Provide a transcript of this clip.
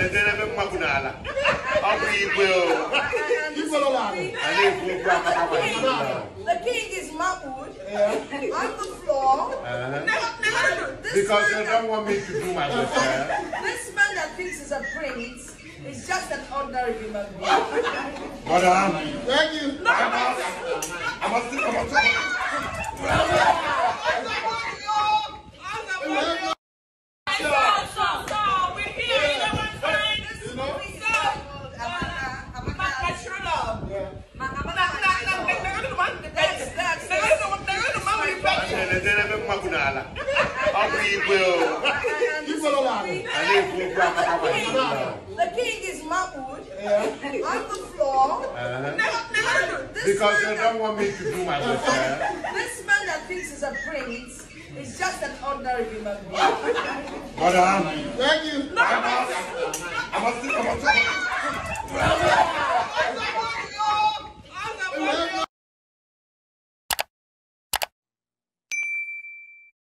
na-edere ebe mmadụ n'ala ọ bụ igwe o And this is the king. a na-ekwu okwu amaka ma The king is Mahmoud on the floor. Because man they that- don't want me to do my best eh? This man that thinks he's a prince is just an ordinary human being. Madam, Thank you. I must I must na-edere ebe mmadụ n'ala ọ bụ igwe o And this is the king. a na-ekwu okwu The king is Mahmoud on the floor. This because man they don't want me to do my best eh? This man that thinks he's a prince is just an ordinary human being. Madam, Thank you. I must I must